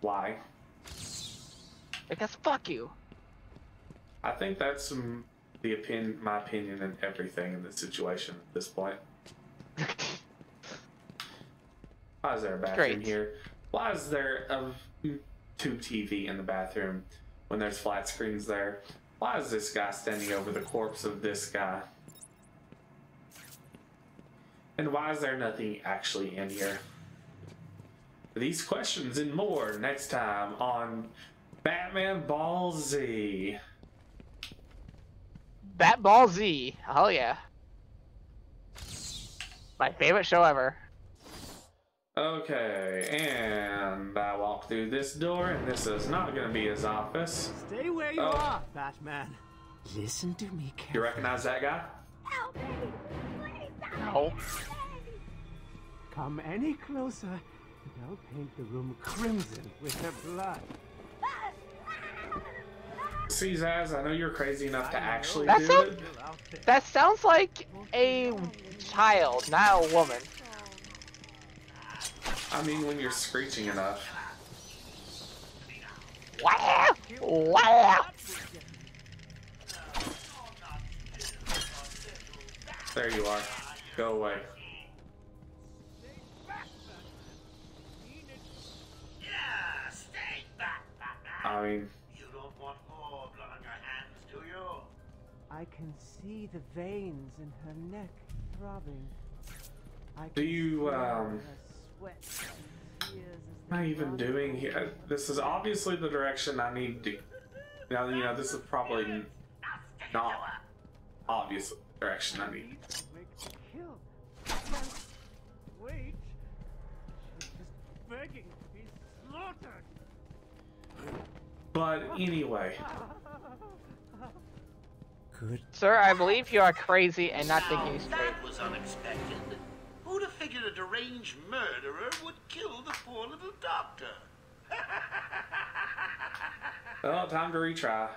Why? Because fuck you. I think that's um, the opinion, my opinion, and everything in this situation at this point. Why is there a bathroom Great. here? Why is there a tube TV in the bathroom when there's flat screens there? Why is this guy standing over the corpse of this guy? And why is there nothing actually in here? These questions and more next time on Batman Ball Z. Bat Ball Z. Hell yeah. My favorite show ever. Okay, and I walk through this door, and this is not going to be his office. Stay where you Oh. are, Batman. Listen to me carefully. You recognize that guy? Help me! Please help No. me! Come any closer, and I'll paint the room crimson with her blood. See, Zsasz, I know you're crazy enough to actually That's do not- it. That sounds like a child, not a woman. I mean, when you're screeching enough. Wow! Wow! There you are. Go away. Batman. I You don't want more blood on your hands, do you? I can see the veins in her neck throbbing. I Do you, um, sweat and tears as what am I even doing here? This is obviously the direction I need to. Now, you know, this is probably not obvious direction I need. To kill. Batman, Wait. She's just begging But anyway, Good. Sir, I believe you are crazy and not Now, thinking straight. that was unexpected. Who'd have figured a deranged murderer would kill the poor little doctor? well, time to retry.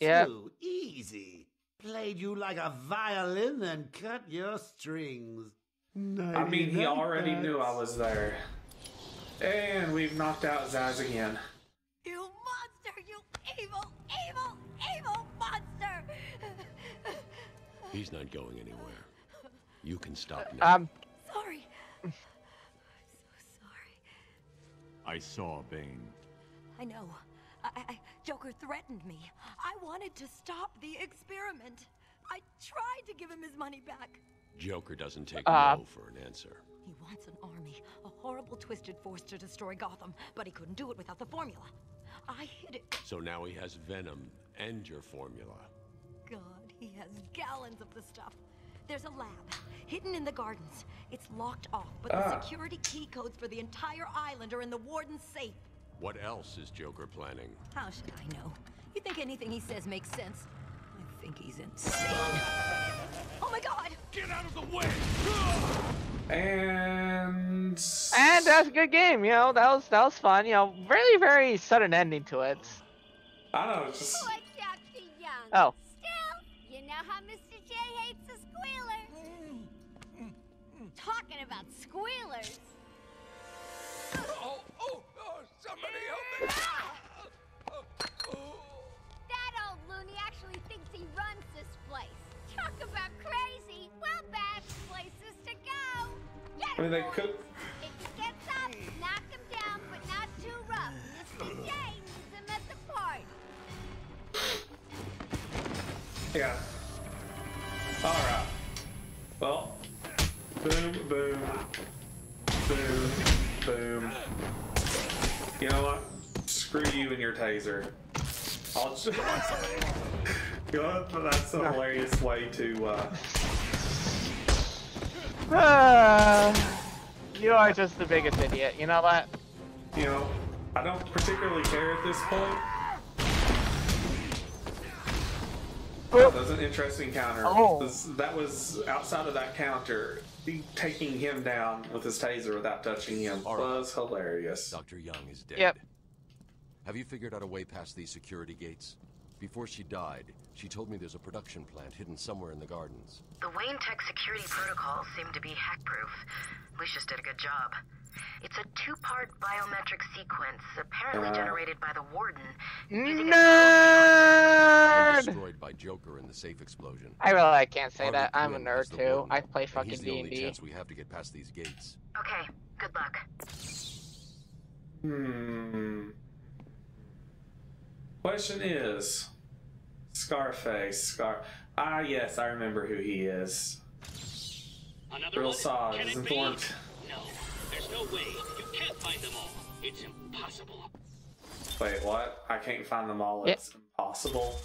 Yeah. Too easy. Played you like a violin and cut your strings. I mean, he already knew I was there. And we've knocked out Zsasz again. You monster! You evil, evil, evil monster! He's not going anywhere. You can stop now. Um, sorry. I'm so sorry. I saw Bane. I know. I, I, Joker threatened me. I wanted to stop the experiment. I tried to give him his money back. Joker doesn't take Uh, no for an answer. He wants an army, a horrible, twisted force to destroy Gotham, but he couldn't do it without the formula. I hid it. So now he has Venom and your formula. God, he has gallons of the stuff. There's a lab hidden in the gardens. It's locked off, but the Ah. security key codes for the entire island are in the warden's safe. What else is Joker planning? How should I know? You think anything he says makes sense? I think he's insane. Oh my god! Get out of the way! And. and that's a good game. You know, that was that was fun. You know, very very sudden ending to it. I don't know, just. What's Dr. Young? Oh. Still, you know how Mr. J hates a squealer. Talking about squealers. Oh, oh, oh, somebody help That needs him at the party. Yeah. Alright. Well. Boom, boom. Boom, boom. You know what? Screw you and your taser. I'll just. you know? That's a hilarious way to, uh. You are just the biggest idiot. You know that? You know, I don't particularly care at this point. That was an interesting counter. Oh. That was outside of that counter. he Taking him down with his taser without touching him All right. was hilarious. Dr. Young is dead. Yep. Have you figured out a way past these security gates? Before she died, she told me there's a production plant hidden somewhere in the gardens. The Wayne Tech security protocols seem to be hack-proof. Lucius did a good job. It's a two-part biometric sequence, apparently Uh. generated by the Warden. Nerd! Destroyed by Joker in the safe explosion. I really I can't say Harley that. I'm a nerd too. Warden, I play and fucking he's the D only and D. chance we have to get past these gates. Okay, good luck. Hmm. Question is Scarface. Scar. Ah, yes, I remember who he is. Another Real one? Saw Can is it be? informed. No, there's no way. You can't find them all. It's impossible. Wait, what? I can't find them all. Yeah. It's impossible.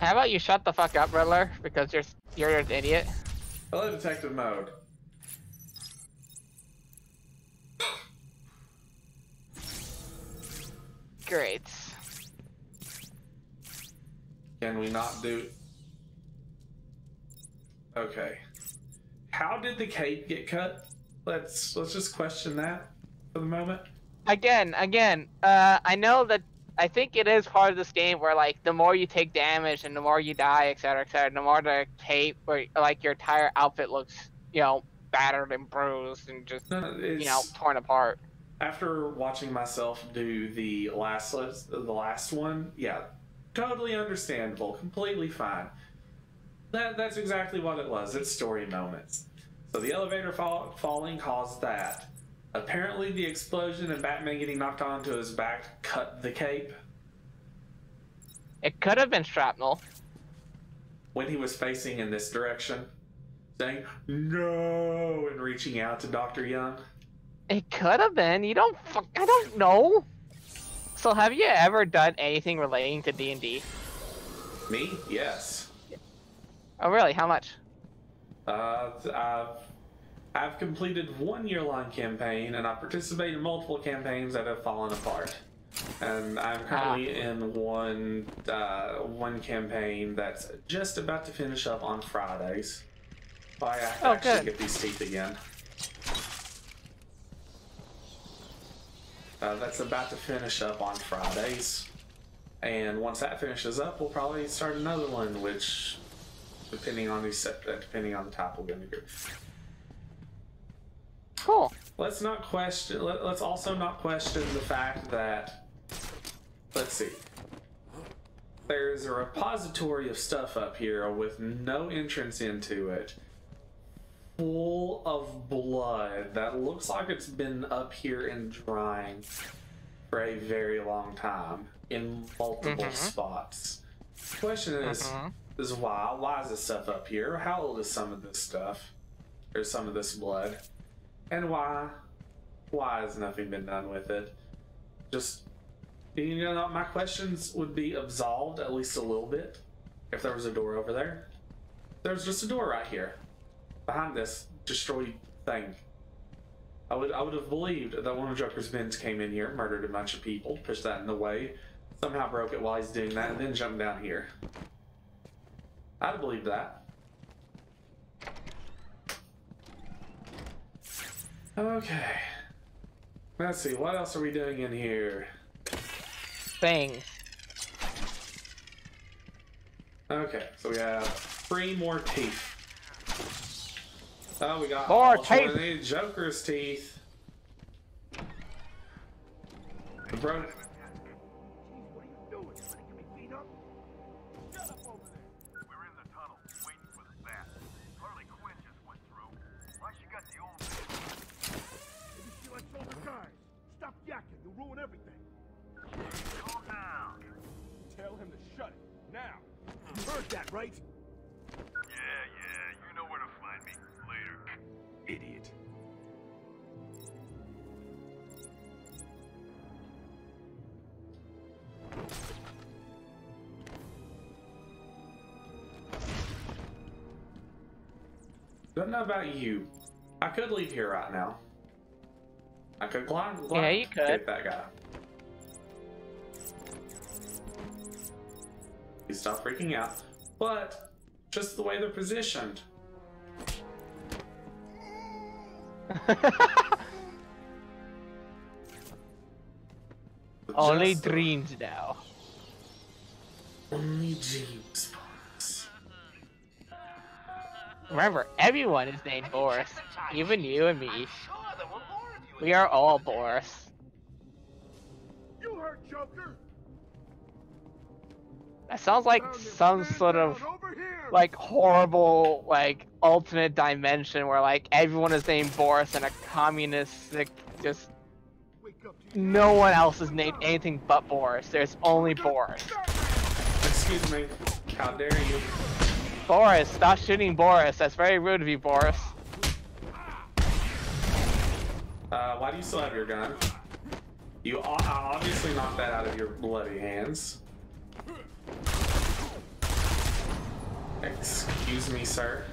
How about you shut the fuck up, Riddler? Because you're you're an idiot. Hello, detective mode. Great. Can we not do? Okay. How did the cape get cut? Let's let's just question that for the moment. Again, again. Uh, I know that. I think it is part of this game where like the more you take damage and the more you die, etc., etc., the more the cape or like your entire outfit looks, you know, battered and bruised and just No, you know torn apart. after watching myself do the last the last one, yeah, totally understandable, completely fine. That that's exactly what it was. It's story moments. So the elevator fall, falling caused that. Apparently, the explosion and Batman getting knocked onto his back cut the cape It could have been shrapnel. when he was facing in this direction, saying no and reaching out to Doctor Young. It could have been. You don't. Fuck, I don't know. So have you ever done anything relating to D and D? Me? Yes. Oh really? How much? Uh, I've I've completed one year-long campaign, and I participated in multiple campaigns that have fallen apart. And I'm currently in one uh, one campaign that's just about to finish up on Fridays. I Oh, actually good. get these teeth again. Uh, that's about to finish up on Fridays, and once that finishes up, we'll probably start another one, which depending on the set, uh, depending on the type we're gonna do. Cool. Let's not question. Let, let's also not question the fact that. Let's see. There's a repository of stuff up here with no entrance into it, full of blood that looks like it's been up here and drying for a very long time in multiple Mhm. spots. Question is, Mhm. is why? Why is this stuff up here? How old is some of this stuff? Or some of this blood? And why? Why has nothing been done with it? Just, you know, my questions would be absolved at least a little bit if there was a door over there. There's just a door right here behind this destroyed thing. I would I would have believed that one of Joker's men came in here, murdered a bunch of people, pushed that in the way, somehow broke it while he's doing that, and then jumped down here. I'd have believed that. Okay. Let's see, what else are we doing in here? Thing. Okay, so we have three more teeth. Oh, we got More also teeth. we need Joker's teeth. The bro- We're Don't know about you. I could leave here right now. I could glide, glide Yeah, you could. get that guy. Please stop freaking out. But just the way they're positioned. Only dreams now. Only Bonds. Remember, everyone is named Boris, even you and me. Sure, there were more We are all Boris. You heard Joker. That sounds like some sort of like horrible like alternate dimension where like everyone is named Boris and a communistic just no one else is named anything but Boris. There's only Boris. Excuse me. How dare you? Boris, stop shooting Boris. That's very rude of you, Boris. Uh, why do you still have your gun? You obviously knocked that out of your bloody hands. Excuse me, sir.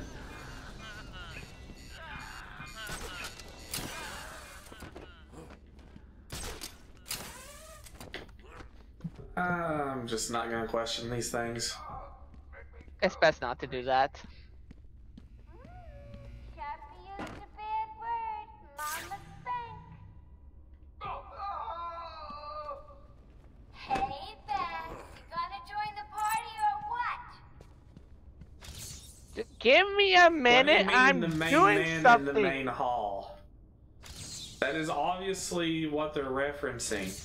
I'm just not gonna question these things. It's best not to do that. Hey, Beth, you gonna join the party or what? Give me a minute. What do you mean I'm the main doing man something. in the main hall. That is obviously what they're referencing.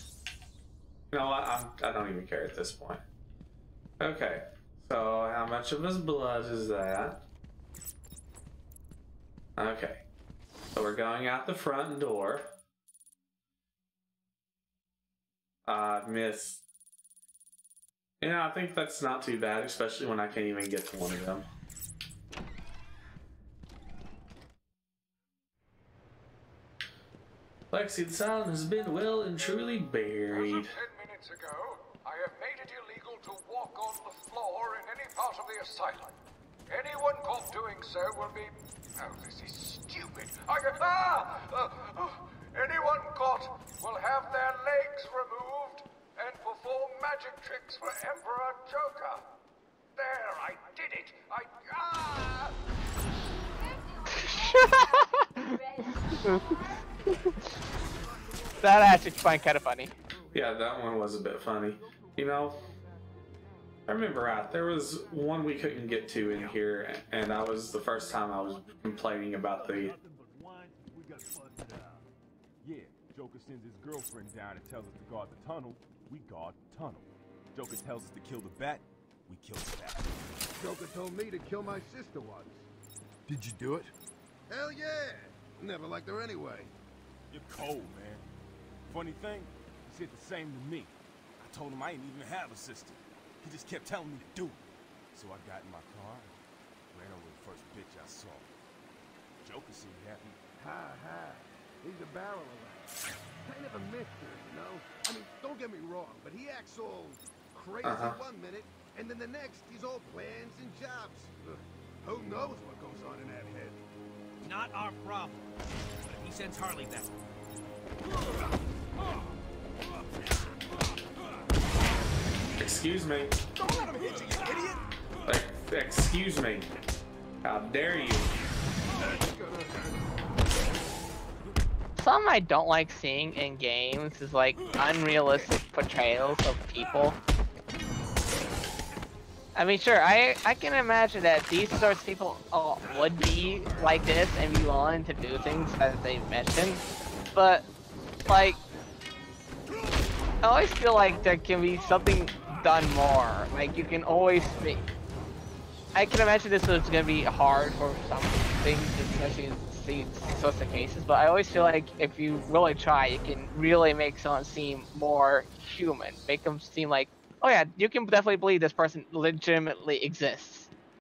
You know what? I'm, I don't even care at this point. Okay, so how much of his blood is that? Okay, so we're going out the front door. Uh, miss. Yeah, I think that's not too bad, especially when I can't even get to one of them. Lexi the Silent has been well and truly buried. Ten minutes ago, I have made it illegal to walk on the floor in any part of the asylum. Anyone caught doing so will be. Oh, this is stupid. I can. Ah! Uh, uh, anyone caught will have their legs removed and perform magic tricks for Emperor Joker. There, I did it. I. Ah! that actually find kind of funny. Yeah, that one was a bit funny. You know, I remember right, there was one we couldn't get to in here, and that was the first time I was complaining about the. Yeah, Joker sends his girlfriend down and tells us to guard the tunnel. We guard the tunnel. Joker tells us to kill the bat. We kill the bat. Joker told me to kill my sister once. Did you do it? Hell yeah! Never liked her anyway. You're cold, man. Funny thing, he said the same to me. I told him I didn't even have a sister. He just kept telling me to do it. So I got in my car and ran over the first bitch I saw. Joker seemed happy. Ha ha. He's a barrel of that. Kind of a mystery, you know? I mean, don't get me wrong, but he acts all crazy Uh-huh. one minute, and then the next, he's all plans and jobs. Ugh, Who knows what goes on in that head? Not our problem. But if he sends Harley back. Excuse me. Don't let him hit you, you idiot! Like, excuse me. How dare you? Something I don't like seeing in games is like unrealistic portrayals of people. I mean, sure, I I can imagine that these sorts of people uh, would be like this and be willing to do things as they mentioned, but like, I always feel like there can be something done more. Like you can always be. I can imagine this is gonna be hard for some things, especially in sorts of cases. But I always feel like if you really try, you can really make someone seem more human. Make them seem like, oh yeah, you can definitely believe this person legitimately exists.